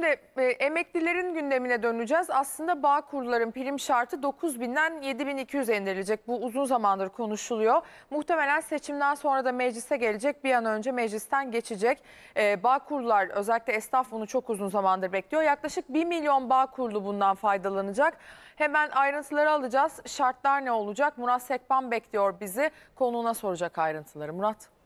Şimdi e, emeklilerin gündemine döneceğiz. Aslında bağ kurların prim şartı 9000'den 7200'e indirilecek. Bu uzun zamandır konuşuluyor. Muhtemelen seçimden sonra da meclise gelecek. Bir an önce meclisten geçecek. E, bağ kurlar özellikle esnaf bunu çok uzun zamandır bekliyor. Yaklaşık 1 milyon bağ kurulu bundan faydalanacak. Hemen ayrıntıları alacağız. Şartlar ne olacak? Murat Sekban bekliyor bizi. Konuğuna soracak ayrıntıları. Murat.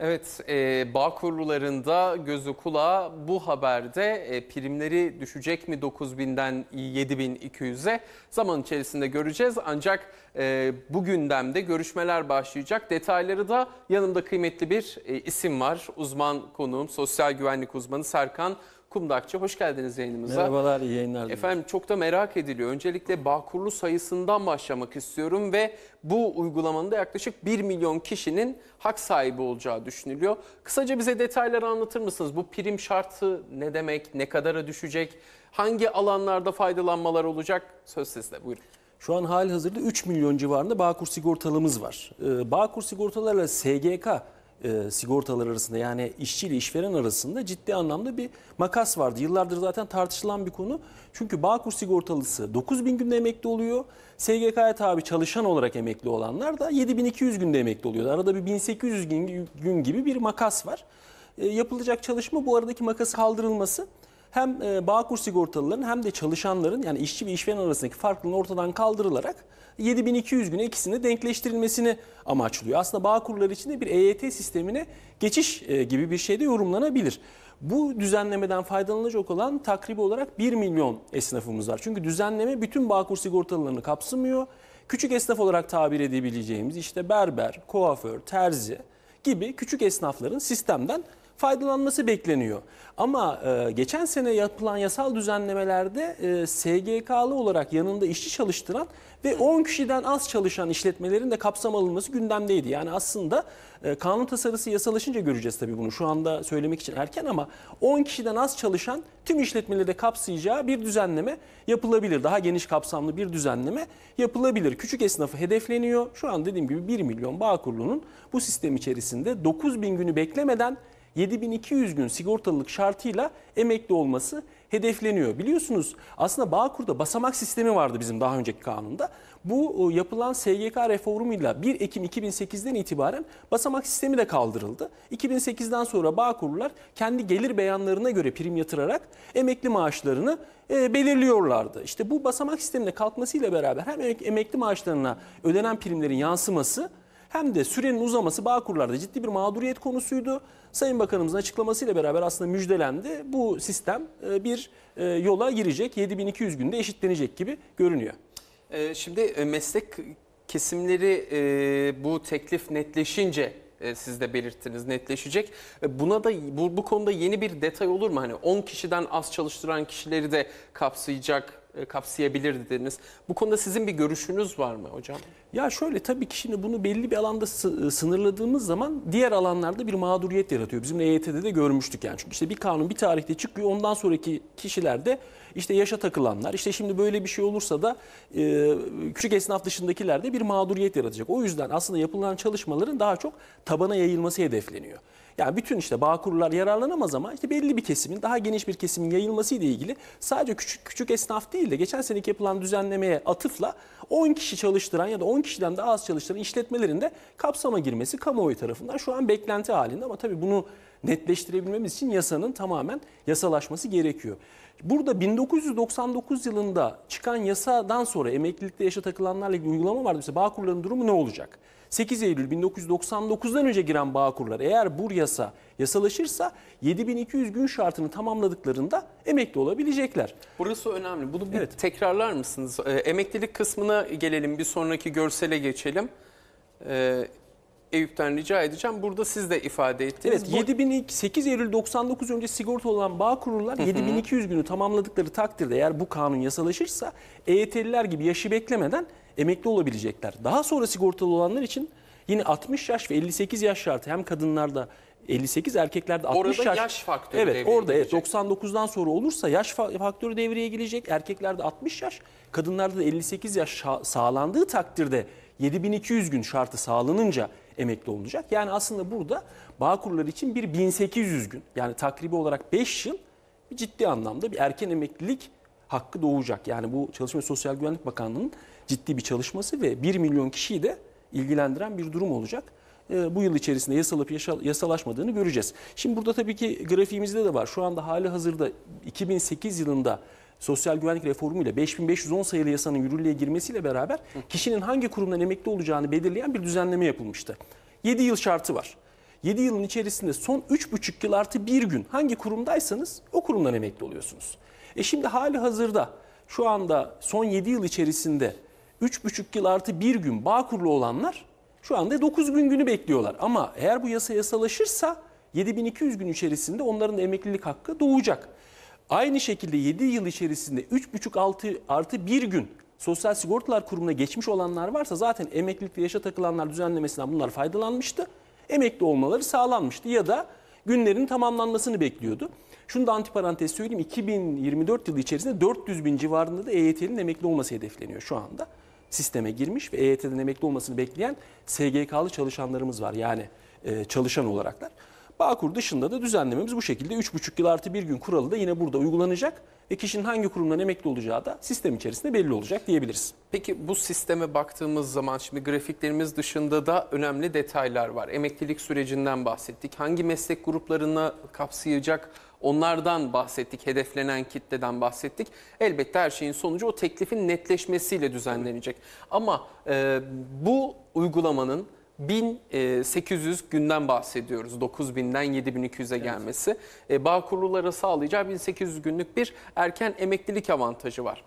Evet, e, bağ kurulularında gözü kulağı bu haberde e, primleri düşecek mi 9000'den 7200'e zaman içerisinde göreceğiz. Ancak e, bu gündemde görüşmeler başlayacak. Detayları da yanımda kıymetli bir e, isim var. Uzman konuğum, sosyal güvenlik uzmanı Serkan Kumdakçı. Hoş geldiniz yayınımıza. Merhabalar, iyi yayınlar. Efendim çok da merak ediliyor. Öncelikle Bağkurlu sayısından başlamak istiyorum ve bu uygulamanın da yaklaşık 1 milyon kişinin hak sahibi olacağı düşünülüyor. Kısaca bize detayları anlatır mısınız? Bu prim şartı ne demek? Ne kadara düşecek? Hangi alanlarda faydalanmalar olacak? Söz sizde buyurun. Şu an hali hazırda 3 milyon civarında Bağkur sigortalımız var. Ee, Bağkur sigortalarla SGK e, sigortalar arasında yani işçi ile işveren arasında ciddi anlamda bir makas vardı. Yıllardır zaten tartışılan bir konu. Çünkü Bağkur sigortalısı 9000 günde emekli oluyor. SGK'ya tabi çalışan olarak emekli olanlar da 7200 günde emekli oluyor. Arada bir 1800 gün, gün gibi bir makas var. E, yapılacak çalışma bu aradaki makası kaldırılması hem e, Bağkur sigortalıların hem de çalışanların yani işçi ve işveren arasındaki farklılığın ortadan kaldırılarak 7200 güne ikisini denkleştirilmesini amaçlıyor. Aslında Bağkurlar için de bir EYT sistemine geçiş e, gibi bir şey de yorumlanabilir. Bu düzenlemeden faydalanacak olan takribi olarak 1 milyon esnafımız var. Çünkü düzenleme bütün Bağkur sigortalılarını kapsamıyor. Küçük esnaf olarak tabir edebileceğimiz işte berber, kuaför, terzi gibi küçük esnafların sistemden faydalanması bekleniyor. Ama e, geçen sene yapılan yasal düzenlemelerde e, SGK'lı olarak yanında işçi çalıştıran ve 10 kişiden az çalışan işletmelerin de kapsam alınması gündemdeydi. Yani aslında e, kanun tasarısı yasalaşınca göreceğiz tabii bunu. Şu anda söylemek için erken ama 10 kişiden az çalışan tüm işletmeleri de kapsayacağı bir düzenleme yapılabilir. Daha geniş kapsamlı bir düzenleme yapılabilir. Küçük esnafı hedefleniyor. Şu an dediğim gibi 1 milyon Bağkurlu'nun bu sistem içerisinde 9 bin günü beklemeden 7200 gün sigortalılık şartıyla emekli olması hedefleniyor. Biliyorsunuz aslında Bağkur'da basamak sistemi vardı bizim daha önceki kanunda. Bu yapılan SGK reformuyla 1 Ekim 2008'den itibaren basamak sistemi de kaldırıldı. 2008'den sonra Bağkurlular kendi gelir beyanlarına göre prim yatırarak emekli maaşlarını e, belirliyorlardı. İşte bu basamak sistemine kalkmasıyla beraber hem emekli maaşlarına ödenen primlerin yansıması hem de sürenin uzaması Bağkurlar'da ciddi bir mağduriyet konusuydu. Sayın Bakanımızın açıklamasıyla beraber aslında müjdelendi. Bu sistem e, bir e, yola girecek. 7200 günde eşitlenecek gibi görünüyor. Ee, şimdi e, meslek kesimleri e, bu teklif netleşince e, siz de belirttiniz netleşecek. E, Buna da bu, bu konuda yeni bir detay olur mu? Hani 10 kişiden az çalıştıran kişileri de kapsayacak, e, kapsayabilir dediniz. Bu konuda sizin bir görüşünüz var mı hocam? Ya şöyle tabii ki şimdi bunu belli bir alanda sı- sınırladığımız zaman diğer alanlarda bir mağduriyet yaratıyor. Bizim EYT'de de görmüştük yani. Çünkü işte bir kanun bir tarihte çıkıyor. Ondan sonraki kişilerde işte yaşa takılanlar. işte şimdi böyle bir şey olursa da e, küçük esnaf dışındakilerde bir mağduriyet yaratacak. O yüzden aslında yapılan çalışmaların daha çok tabana yayılması hedefleniyor. Yani bütün işte bağkurlar yararlanamaz ama işte belli bir kesimin, daha geniş bir kesimin yayılması ile ilgili sadece küçük küçük esnaf değil de geçen seneki yapılan düzenlemeye atıfla 10 kişi çalıştıran ya da 10 kişiden daha az çalıştıran işletmelerin de kapsama girmesi kamuoyu tarafından şu an beklenti halinde ama tabii bunu netleştirebilmemiz için yasanın tamamen yasalaşması gerekiyor. Burada 1999 yılında çıkan yasadan sonra emeklilikte yaşa takılanlarla ilgili uygulama vardı. Mesela Bağkurların durumu ne olacak? 8 Eylül 1999'dan önce giren Bağkurlar eğer bu yasa yasalaşırsa 7200 gün şartını tamamladıklarında emekli olabilecekler. Burası önemli. Bunu bir Evet. tekrarlar mısınız? Ee, emeklilik kısmına gelelim. Bir sonraki görsele geçelim. Ee, Eyüp'ten rica edeceğim. Burada siz de ifade ettiniz. Evet Bu- 7000 8 Eylül 99 önce sigorta olan bağ kurullar 7200 günü tamamladıkları takdirde eğer bu kanun yasalaşırsa EYT'liler gibi yaşı beklemeden emekli olabilecekler. Daha sonra sigortalı olanlar için yine 60 yaş ve 58 yaş şartı hem kadınlarda 58 erkeklerde 60 Orada yaş. yaş faktörü Evet devreye orada evet, girecek. 99'dan sonra olursa yaş fa- faktörü devreye girecek. Erkeklerde 60 yaş, kadınlarda da 58 yaş sağlandığı takdirde 7200 gün şartı sağlanınca emekli olacak. Yani aslında burada Bağkurlar için bir 1800 gün yani takribi olarak 5 yıl bir ciddi anlamda bir erken emeklilik hakkı doğacak. Yani bu Çalışma ve Sosyal Güvenlik Bakanlığı'nın ciddi bir çalışması ve 1 milyon kişiyi de ilgilendiren bir durum olacak. Ee, bu yıl içerisinde yasalıp yasa- yasalaşmadığını göreceğiz. Şimdi burada tabii ki grafiğimizde de var. Şu anda hali hazırda 2008 yılında sosyal güvenlik reformuyla 5510 sayılı yasanın yürürlüğe girmesiyle beraber kişinin hangi kurumdan emekli olacağını belirleyen bir düzenleme yapılmıştı. 7 yıl şartı var. 7 yılın içerisinde son 3,5 yıl artı bir gün hangi kurumdaysanız o kurumdan emekli oluyorsunuz. E şimdi hali hazırda şu anda son 7 yıl içerisinde 3,5 yıl artı bir gün bağ kurulu olanlar şu anda 9 bin günü bekliyorlar. Ama eğer bu yasa yasalaşırsa 7200 gün içerisinde onların da emeklilik hakkı doğacak. Aynı şekilde 7 yıl içerisinde 3,5 altı artı bir gün Sosyal Sigortalar Kurumu'na geçmiş olanlar varsa zaten emeklilikte yaşa takılanlar düzenlemesinden bunlar faydalanmıştı. Emekli olmaları sağlanmıştı ya da günlerin tamamlanmasını bekliyordu. Şunu da antiparantez söyleyeyim 2024 yılı içerisinde 400 bin civarında da EYT'nin emekli olması hedefleniyor şu anda. Sisteme girmiş ve EYT'den emekli olmasını bekleyen SGK'lı çalışanlarımız var yani e, çalışan olaraklar. Bağkur dışında da düzenlememiz bu şekilde 3,5 yıl artı bir gün kuralı da yine burada uygulanacak ve kişinin hangi kurumdan emekli olacağı da sistem içerisinde belli olacak diyebiliriz. Peki bu sisteme baktığımız zaman şimdi grafiklerimiz dışında da önemli detaylar var. Emeklilik sürecinden bahsettik. Hangi meslek gruplarını kapsayacak onlardan bahsettik. Hedeflenen kitleden bahsettik. Elbette her şeyin sonucu o teklifin netleşmesiyle düzenlenecek. Ama e, bu uygulamanın 1800 günden bahsediyoruz. 9000'den 7200'e gelmesi. E, bağ kurulları sağlayacağı 1800 günlük bir erken emeklilik avantajı var.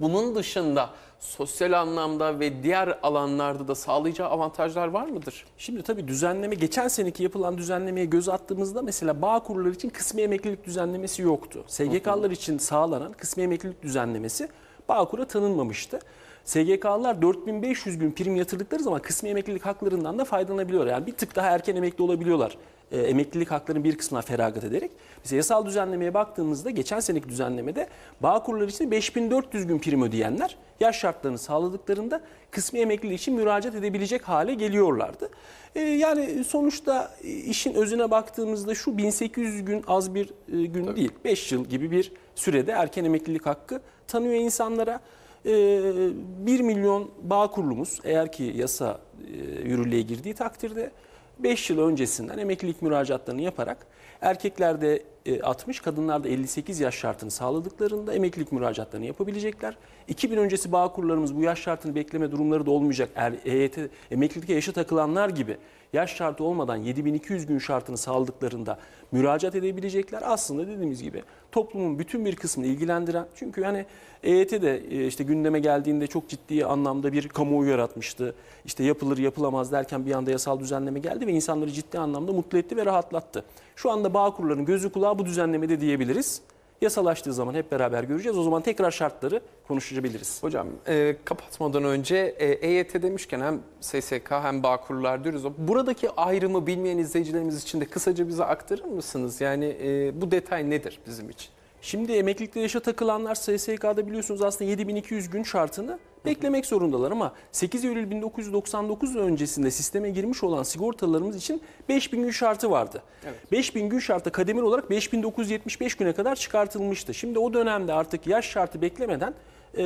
Bunun dışında sosyal anlamda ve diğer alanlarda da sağlayacağı avantajlar var mıdır? Şimdi tabii düzenleme geçen seneki yapılan düzenlemeye göz attığımızda mesela bağ kurulları için kısmi emeklilik düzenlemesi yoktu. SGK'lar için sağlanan kısmi emeklilik düzenlemesi Bağkur'a tanınmamıştı. SGK'lılar 4500 gün prim yatırdıkları zaman kısmi emeklilik haklarından da faydalanabiliyorlar. Yani bir tık daha erken emekli olabiliyorlar. E, emeklilik haklarının bir kısmına feragat ederek. Mesela yasal düzenlemeye baktığımızda geçen seneki düzenlemede bağ kurulları için 5400 gün prim ödeyenler yaş şartlarını sağladıklarında kısmi emekliliği için müracaat edebilecek hale geliyorlardı. E, yani sonuçta e, işin özüne baktığımızda şu 1800 gün az bir e, gün değil. 5 yıl gibi bir sürede erken emeklilik hakkı tanıyor insanlara. 1 milyon bağ kurulumuz eğer ki yasa e, yürürlüğe girdiği takdirde 5 yıl öncesinden emeklilik müracaatlarını yaparak erkeklerde e, 60, kadınlarda 58 yaş şartını sağladıklarında emeklilik müracaatlarını yapabilecekler. 2000 öncesi bağ kurlarımız bu yaş şartını bekleme durumları da olmayacak. Er, EYT, emeklilikte yaşa takılanlar gibi yaş şartı olmadan 7200 gün şartını sağladıklarında müracaat edebilecekler. Aslında dediğimiz gibi toplumun bütün bir kısmını ilgilendiren çünkü hani EYT de e, işte gündeme geldiğinde çok ciddi anlamda bir kamuoyu yaratmıştı. İşte yapılır yapılamaz derken bir anda yasal düzenleme geldi ve insanları ciddi anlamda mutlu etti ve rahatlattı. Şu anda bağ kurlarının gözü kulağı bu düzenlemede diyebiliriz. Yasalaştığı zaman hep beraber göreceğiz. O zaman tekrar şartları konuşabiliriz. Hocam e, kapatmadan önce e, EYT demişken hem SSK hem Bağkurlar diyoruz. Buradaki ayrımı bilmeyen izleyicilerimiz için de kısaca bize aktarır mısınız? Yani e, bu detay nedir bizim için? Şimdi emeklilikte yaşa takılanlar SSK'da biliyorsunuz aslında 7200 gün şartını beklemek zorundalar ama 8 Eylül 1999 öncesinde sisteme girmiş olan sigortalarımız için 5000 gün şartı vardı. Evet. 5000 gün şartı kademeli olarak 5975 güne kadar çıkartılmıştı. Şimdi o dönemde artık yaş şartı beklemeden e,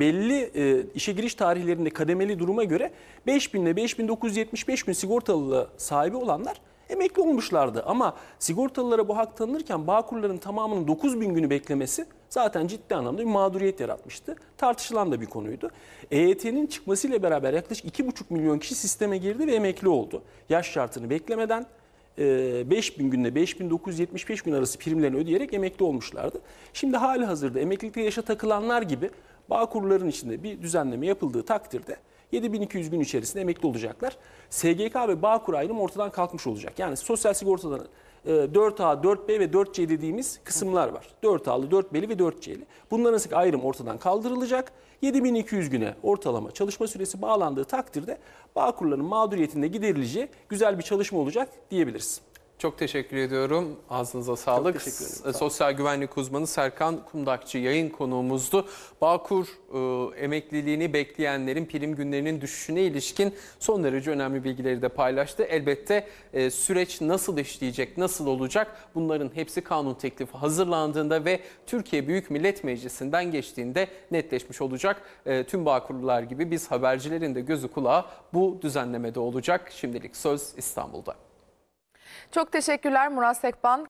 belli e, işe giriş tarihlerinde kademeli duruma göre 5000 ile 5975 gün sigortalı sahibi olanlar emekli olmuşlardı. Ama sigortalılara bu hak tanınırken Bağkurların tamamının 9 bin günü beklemesi zaten ciddi anlamda bir mağduriyet yaratmıştı. Tartışılan da bir konuydu. EYT'nin çıkmasıyla beraber yaklaşık 2,5 milyon kişi sisteme girdi ve emekli oldu. Yaş şartını beklemeden 5000 günle 5975 gün arası primlerini ödeyerek emekli olmuşlardı. Şimdi hali hazırda emeklilikte yaşa takılanlar gibi Bağkurların içinde bir düzenleme yapıldığı takdirde 7200 gün içerisinde emekli olacaklar. SGK ve Bağkur ayrımı ortadan kalkmış olacak. Yani sosyal sigortaların e, 4A, 4B ve 4C dediğimiz kısımlar var. 4A'lı, 4B'li ve 4C'li. Bunların sık ayrım ortadan kaldırılacak. 7200 güne ortalama çalışma süresi bağlandığı takdirde Bağkurların mağduriyetinde giderileceği güzel bir çalışma olacak diyebiliriz. Çok teşekkür ediyorum. Ağzınıza sağlık. teşekkür ederim. S- Sosyal güvenlik uzmanı Serkan Kundakçı yayın konuğumuzdu. Bağkur e, emekliliğini bekleyenlerin prim günlerinin düşüşüne ilişkin son derece önemli bilgileri de paylaştı. Elbette e, süreç nasıl işleyecek, nasıl olacak bunların hepsi kanun teklifi hazırlandığında ve Türkiye Büyük Millet Meclisi'nden geçtiğinde netleşmiş olacak. E, tüm Bağkurlular gibi biz habercilerin de gözü kulağı bu düzenlemede olacak. Şimdilik söz İstanbul'da. Çok teşekkürler Murat Sekban.